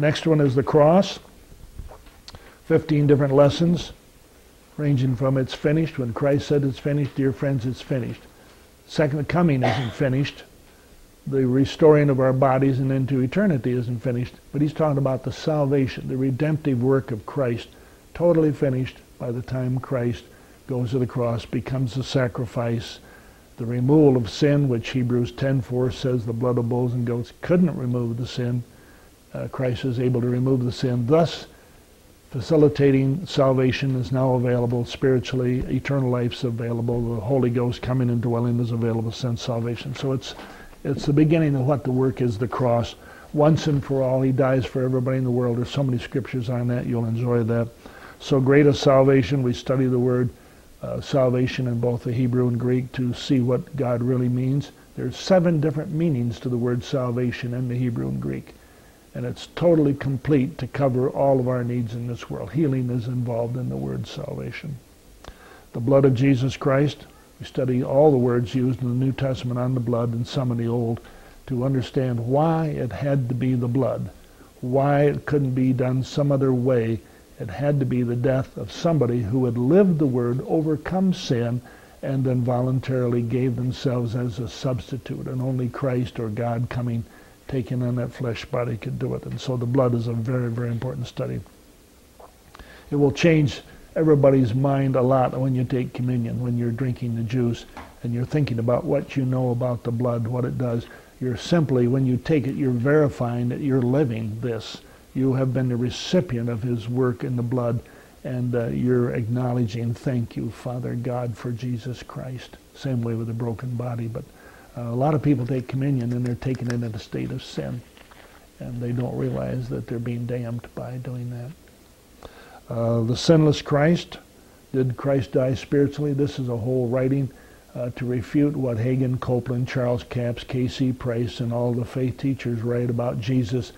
next one is the cross. 15 different lessons, ranging from it's finished, when Christ said it's finished, dear friends, it's finished. Second coming isn't finished. The restoring of our bodies and into eternity isn't finished. But he's talking about the salvation, the redemptive work of Christ, totally finished by the time Christ goes to the cross, becomes the sacrifice, the removal of sin, which Hebrews 10:4 says the blood of bulls and goats couldn't remove the sin. Uh, Christ is able to remove the sin. Thus, facilitating salvation is now available spiritually. Eternal life's available. The Holy Ghost coming and dwelling is available since salvation. So it's it's the beginning of what the work is, the cross. Once and for all, he dies for everybody in the world. There's so many scriptures on that. You'll enjoy that. So great a salvation. We study the word uh, salvation in both the Hebrew and Greek to see what God really means. There's seven different meanings to the word salvation in the Hebrew and Greek. And it's totally complete to cover all of our needs in this world. Healing is involved in the word salvation. The blood of Jesus Christ. We study all the words used in the New Testament on the blood and some in the Old to understand why it had to be the blood, why it couldn't be done some other way it had to be the death of somebody who had lived the word, overcome sin, and then voluntarily gave themselves as a substitute. And only Christ or God coming, taking on that flesh body could do it. And so the blood is a very, very important study. It will change everybody's mind a lot when you take communion, when you're drinking the juice and you're thinking about what you know about the blood, what it does. You're simply, when you take it, you're verifying that you're living this you have been the recipient of his work in the blood, and uh, you're acknowledging, thank you, Father God, for Jesus Christ. Same way with the broken body, but uh, a lot of people take communion and they're taking it in a state of sin, and they don't realize that they're being damned by doing that. Uh, the sinless Christ. Did Christ die spiritually? This is a whole writing uh, to refute what Hagin, Copeland, Charles Capps, K.C. Price, and all the faith teachers write about Jesus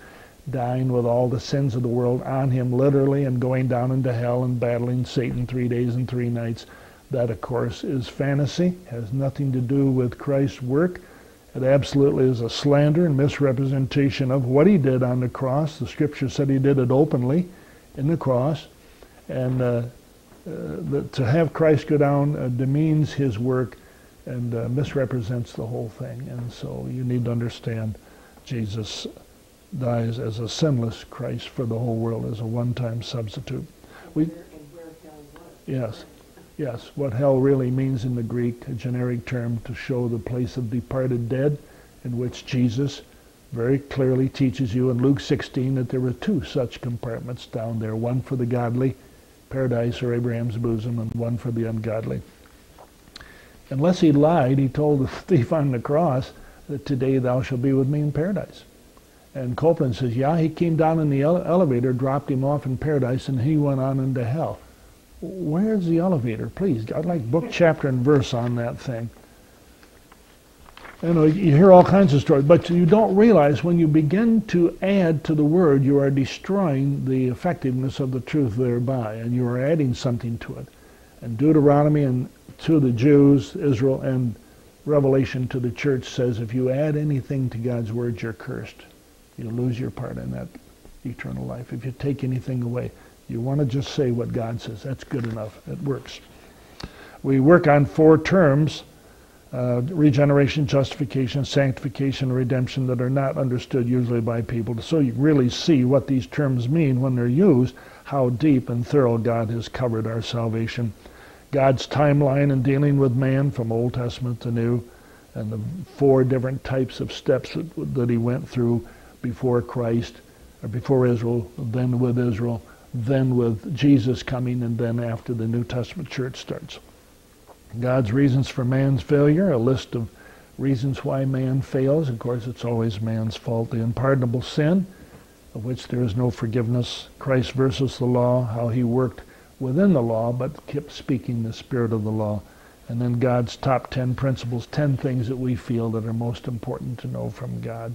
dying with all the sins of the world on him literally and going down into hell and battling Satan three days and three nights. That, of course, is fantasy, has nothing to do with Christ's work. It absolutely is a slander and misrepresentation of what he did on the cross. The scripture said he did it openly in the cross. And uh, uh, the, to have Christ go down uh, demeans his work and uh, misrepresents the whole thing. And so you need to understand Jesus dies as a sinless Christ for the whole world as a one-time substitute. We, yes, yes. What hell really means in the Greek, a generic term to show the place of departed dead, in which Jesus very clearly teaches you in Luke 16 that there were two such compartments down there, one for the godly, paradise or Abraham's bosom, and one for the ungodly. Unless he lied, he told the thief on the cross that today thou shalt be with me in paradise. And Copeland says, yeah, he came down in the ele elevator, dropped him off in paradise, and he went on into hell. Where's the elevator? Please, I'd like book, chapter, and verse on that thing. You uh, know, you hear all kinds of stories, but you don't realize when you begin to add to the word, you are destroying the effectiveness of the truth thereby, and you are adding something to it. And Deuteronomy and to the Jews, Israel, and Revelation to the church says if you add anything to God's word, you're cursed you lose your part in that eternal life. If you take anything away, you want to just say what God says. That's good enough. It works. We work on four terms uh, regeneration, justification, sanctification, redemption that are not understood usually by people. So you really see what these terms mean when they're used, how deep and thorough God has covered our salvation. God's timeline in dealing with man from Old Testament to New, and the four different types of steps that, that he went through before Christ, or before Israel, then with Israel, then with Jesus coming, and then after the New Testament church starts. God's reasons for man's failure, a list of reasons why man fails. Of course, it's always man's fault. The unpardonable sin, of which there is no forgiveness. Christ versus the law, how he worked within the law, but kept speaking the spirit of the law. And then God's top 10 principles, 10 things that we feel that are most important to know from God.